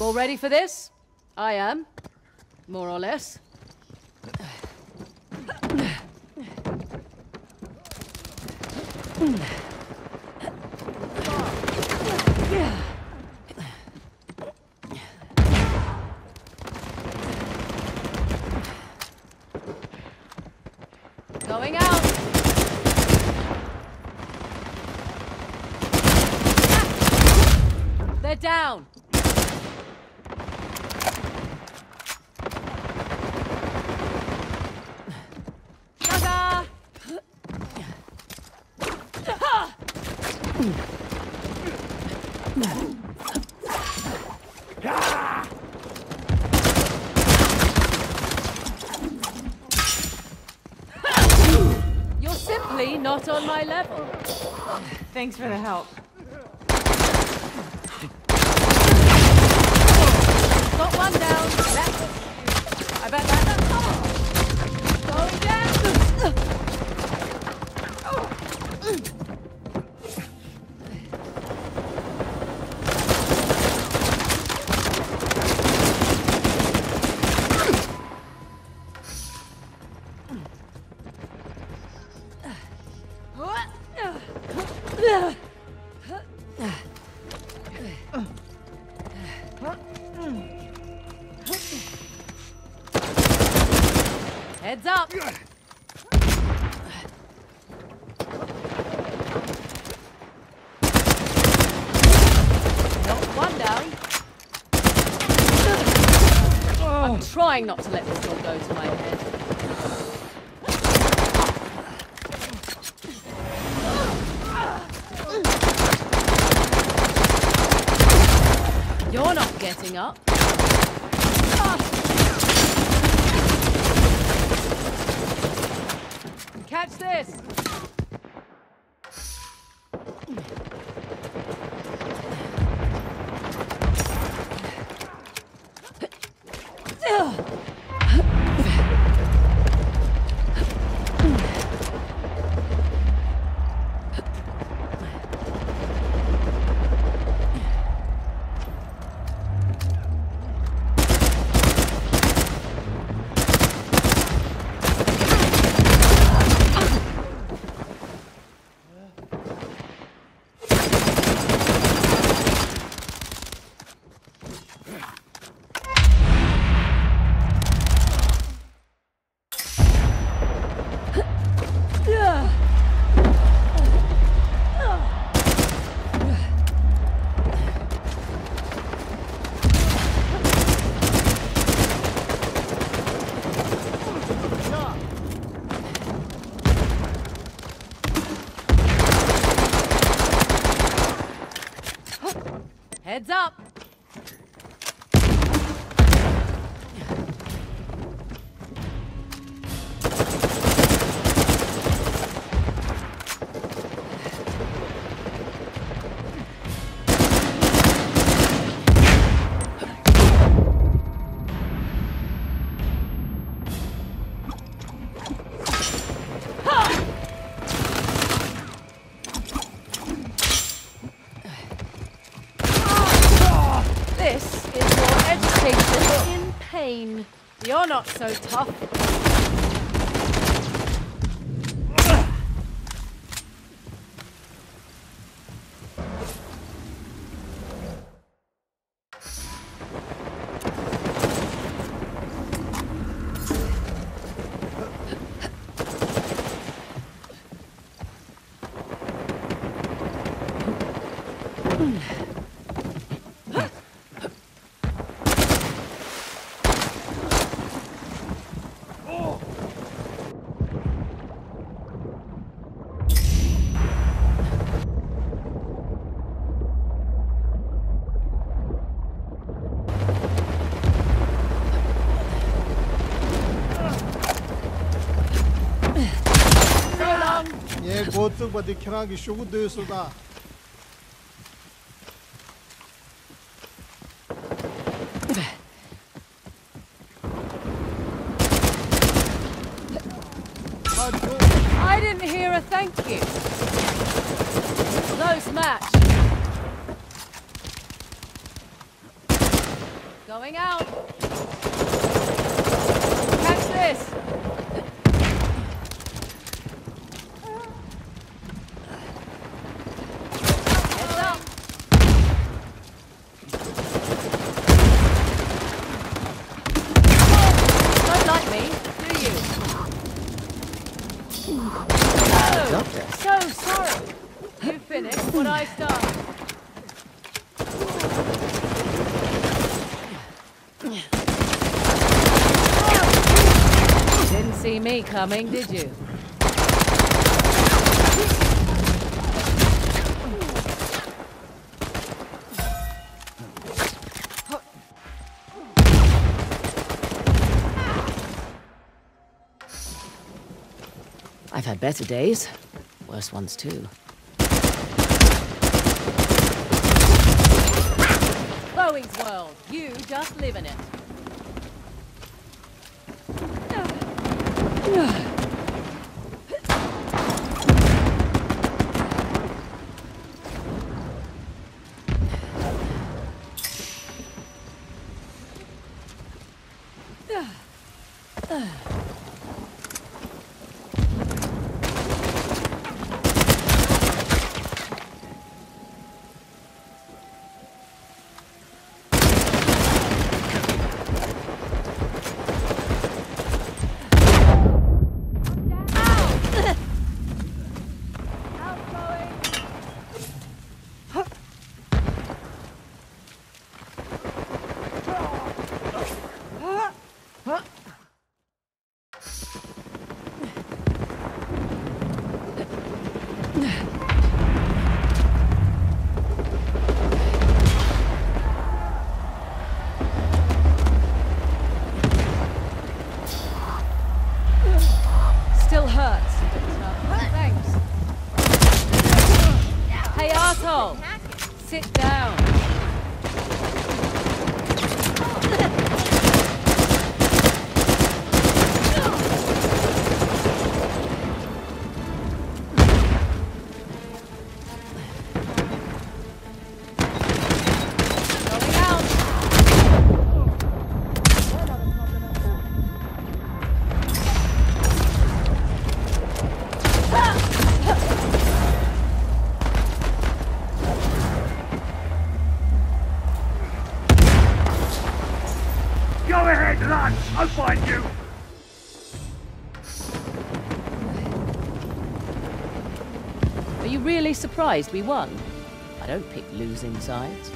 All ready for this? I am. More or less. Going out. They're down. You're simply not on my level. Thanks for the help. Heads up. Not one down. I'm trying not to let this all go to my head. Heads up! So tough. ستبدي كراغي شو بده يصدع I didn't hear a thank you. Close match. Going out. Catch this. Coming, did you? I've had better days. Worse ones too. Chloe's world. You just live in it. Surprised we won? I don't pick losing sides.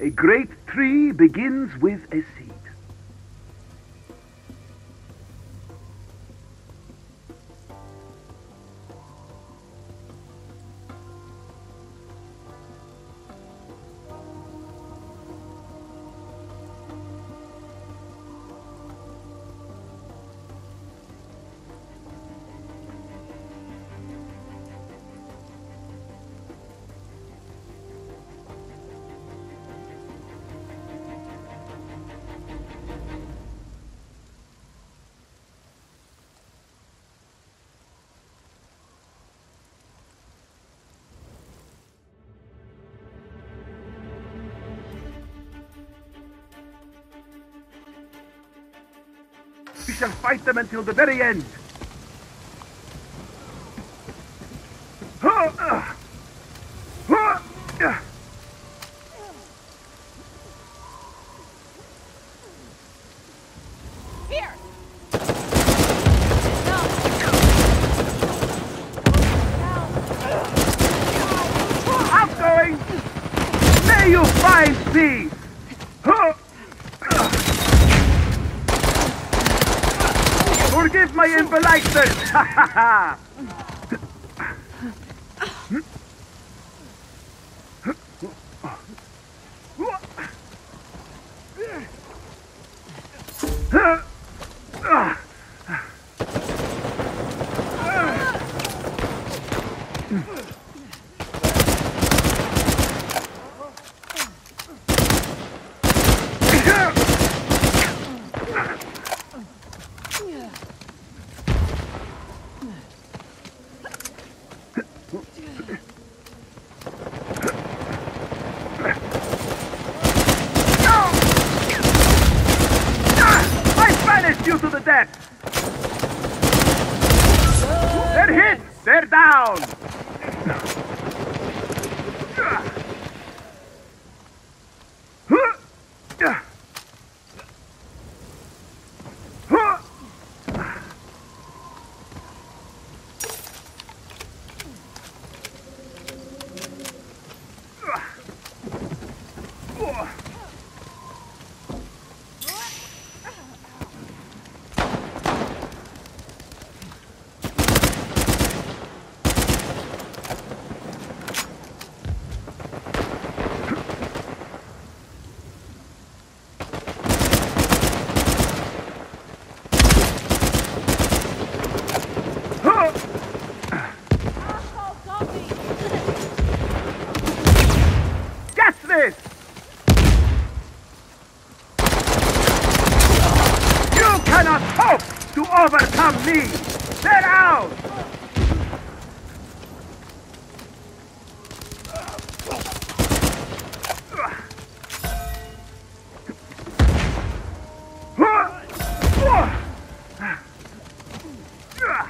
A great tree begins with a seed. We shall fight them until the very end.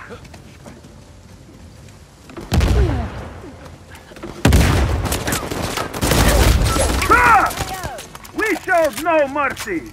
We showed no mercy!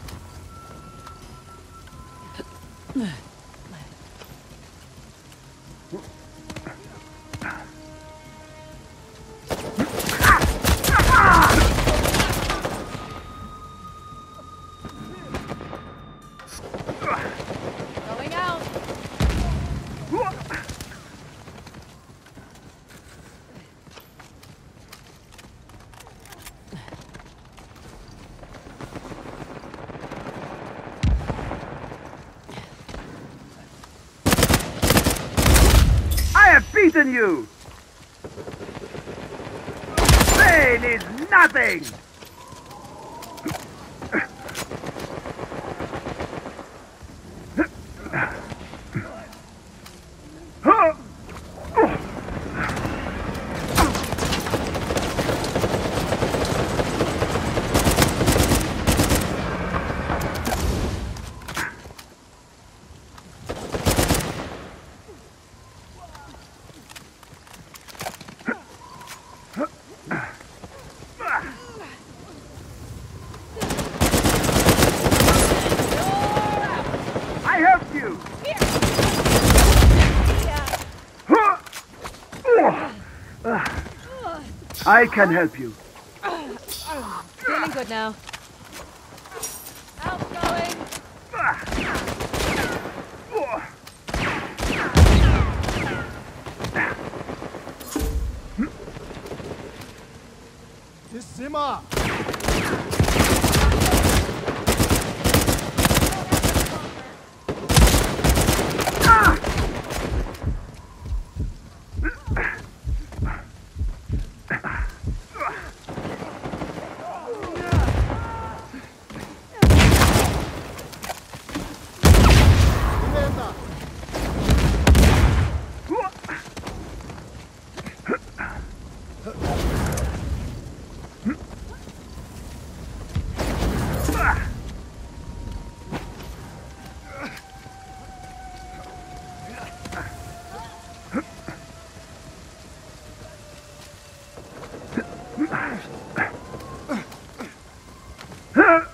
thing! I can help you. Feeling good now. Outgoing. This Sima. 냈다. Oh, ha! Very well. You finished what I started. Ah! I've been hit! Ah, you're not leaving yet. I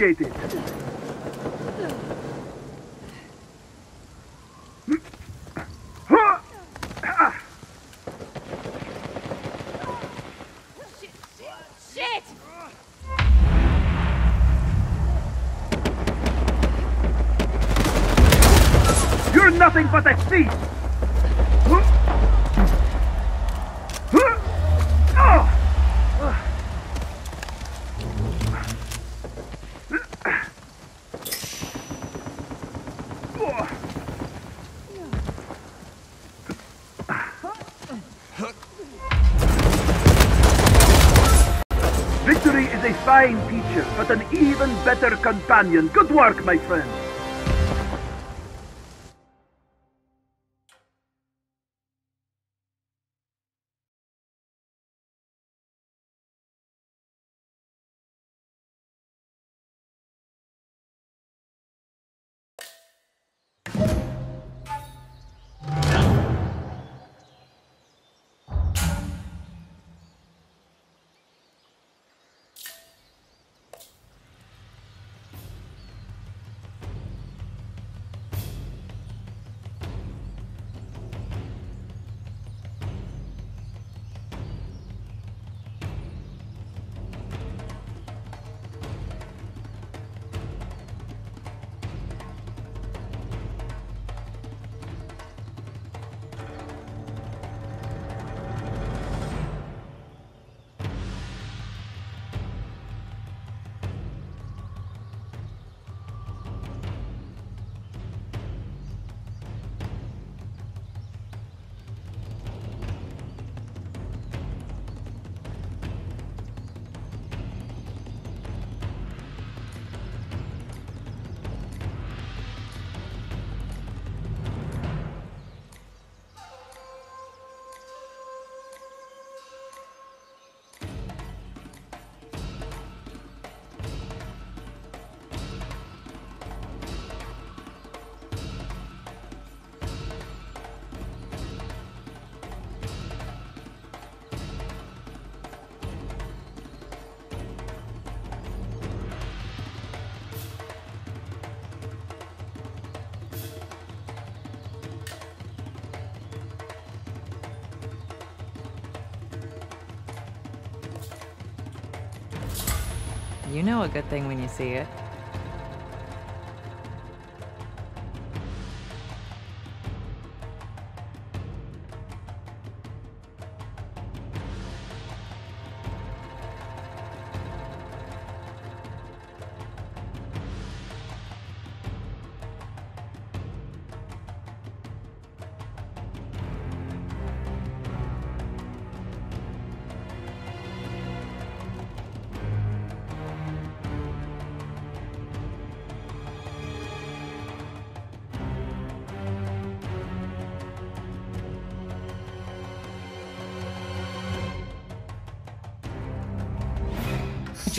appreciate it. But an even better companion. Good work, my friend. You know a good thing when you see it.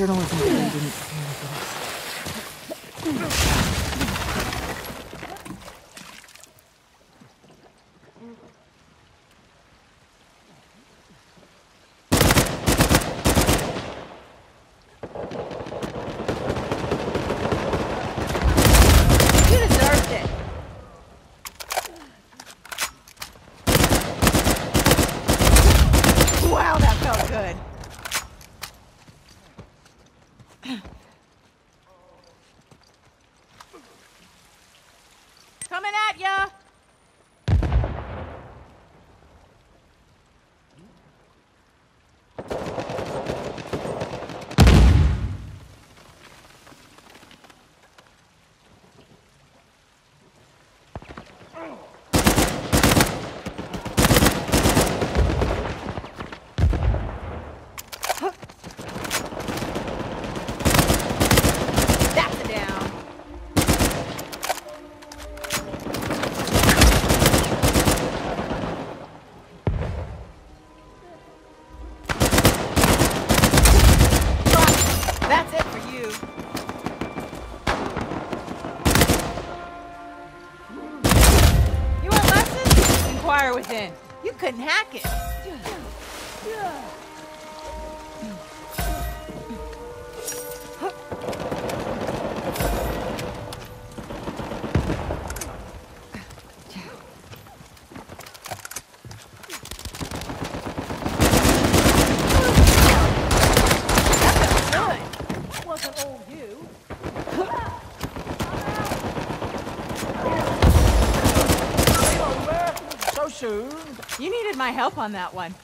journalism is going to be You couldn't hack it. my help on that one.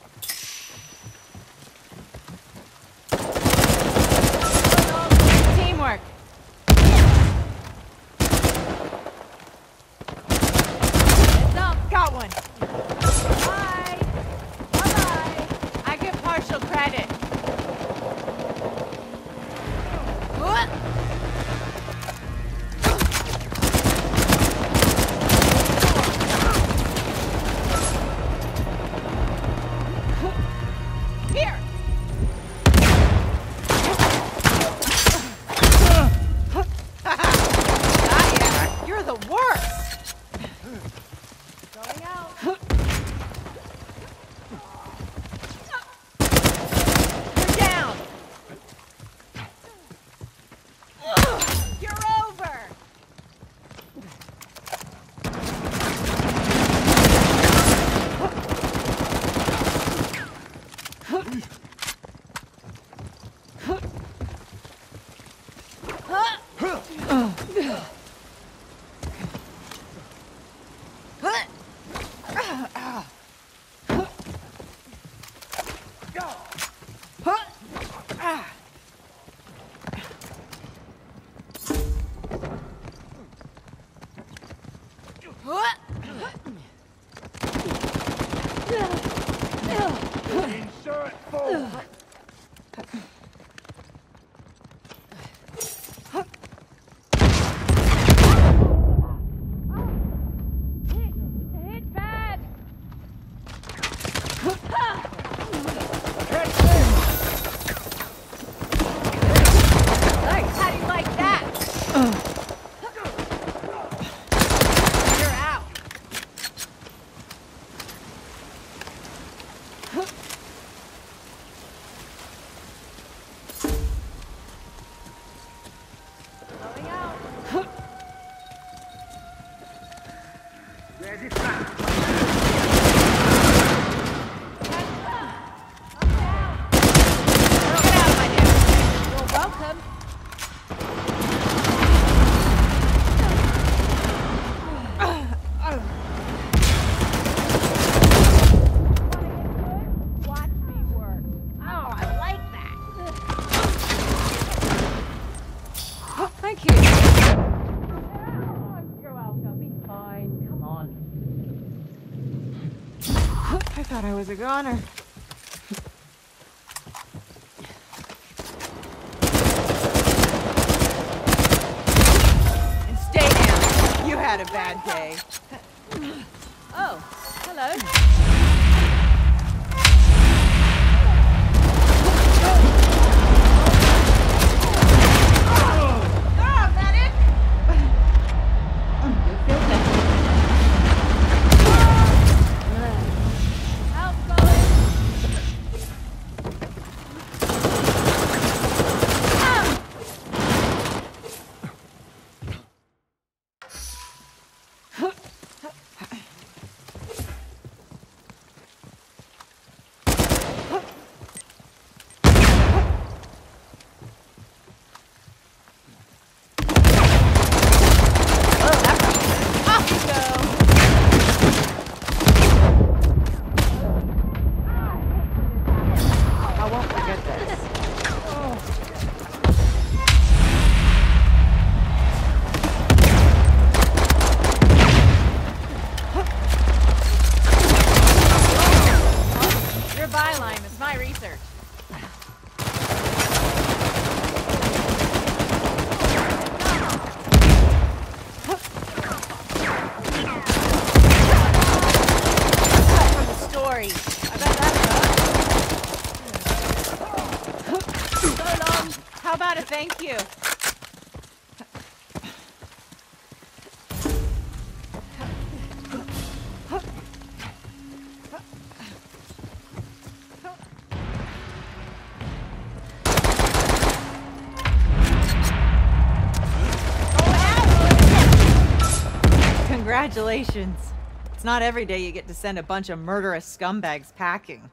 Oh. guys are or Congratulations. It's not every day you get to send a bunch of murderous scumbags packing.